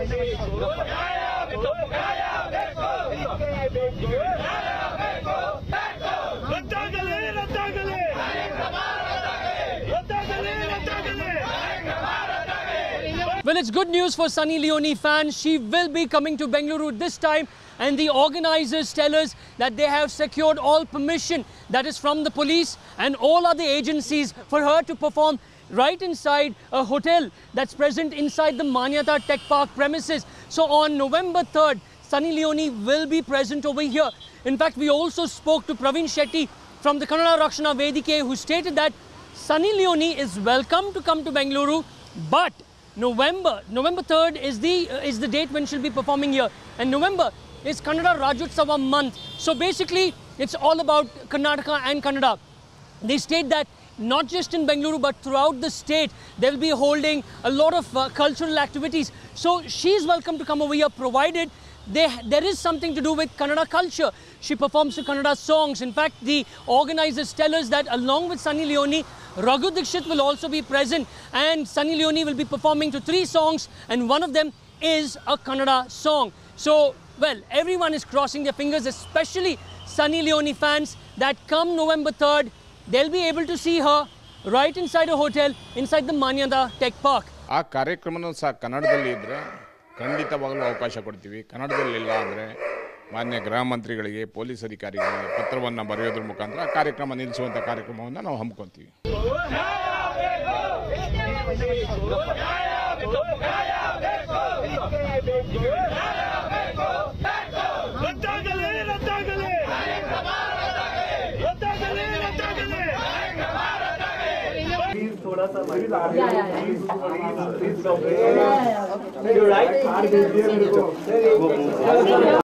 পাশাপাশি Well, it's good news for Sunny Leone fans. She will be coming to Bengaluru this time, and the organizers tell us that they have secured all permission that is from the police and all other agencies for her to perform right inside a hotel that's present inside the Manyata Tech Park premises. So on November 3rd, Sunny Leone will be present over here. In fact, we also spoke to Praveen Shetty from the Kannada Rakshana Vedike who stated that Sunny Leone is welcome to come to Bengaluru, but November, November 3rd is the uh, is the date when she'll be performing here, and November is Kannada Rajotsava month. So basically, it's all about Karnataka and Kannada. They state that not just in Bengaluru but throughout the state, they'll be holding a lot of uh, cultural activities. So she's welcome to come over here, provided they, there is something to do with Kannada culture. She performs Kannada songs. In fact, the organizers tell us that along with Sunny Leone, Raghu Dixit will also be present and Sunny Leone will be performing to three songs and one of them is a Kannada song. So, well, everyone is crossing their fingers, especially Sunny Leone fans that come November 3rd, they'll be able to see her right inside a hotel inside the Manyata Tech Park. ಖಂಡಿತವಾಗಲೂ ಅವಕಾಶ ಕೊಡ್ತೀವಿ. ಕನ್ನಡದಲ್ಲಿಲ್ಲ ಅಂದರೆ ಮಾನ್ಯ ಗೃಹ ಮಂತ್ರಿಗಳಿಗೆ, police ಅಧಿಕಾರಿಗಳಿಗೆ ಪತ್ರವನ್ನು ಬರೆಯೋದ್ರ ಮುಖಾಂತರ ಕಾರ್ಯಕ್ರಮ ನಿಲ್ಲಿಸುವಂಥ ಕಾರ್ಯಕ್ರಮವನ್ನು ನಾವು ಹಮ್ಮಿಕೊತೀವಿ. You're right.